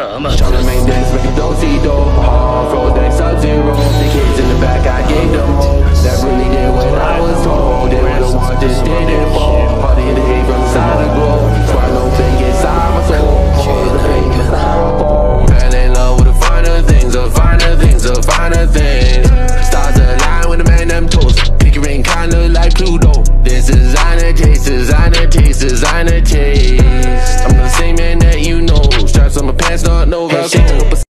I'm a Charlemagne dance, make a do see do. Hard Throw dance, sub zero. The kids in the back, I gave them all. That really did what I was told. They were the ones just didn't for. Party the hate from the side of glow. Swallow thing inside my soul. All the pain is styrofoam. Fell in love with the finer things, the finer things, the finer things. Stars align when the man them toes. Pickering kinda like Pluto. This is designer taste, designer taste, designer taste ass, not no Velcro.